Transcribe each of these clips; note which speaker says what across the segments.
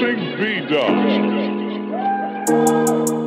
Speaker 1: Dancing B-Dubs.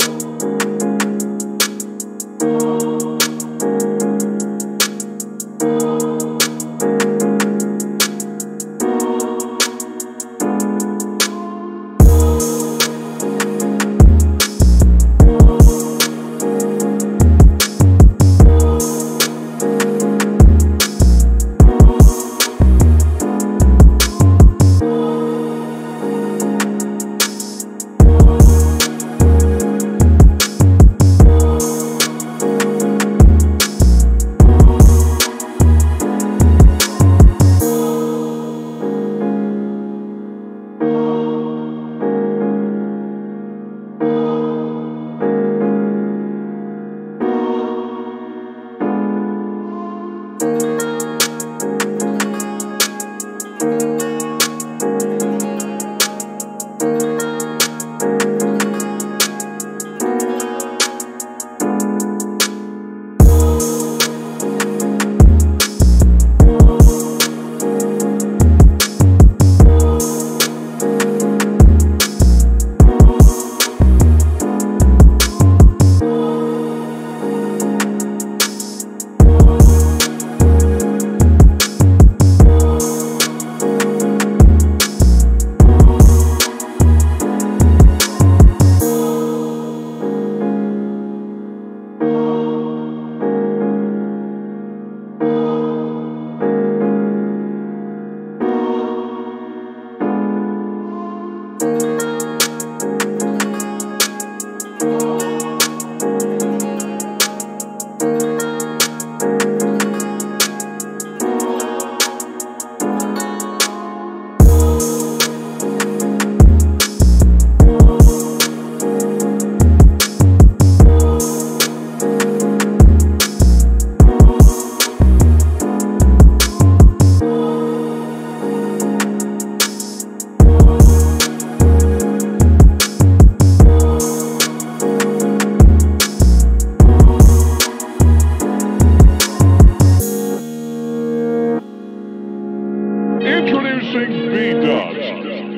Speaker 1: Introducing B-Dubs.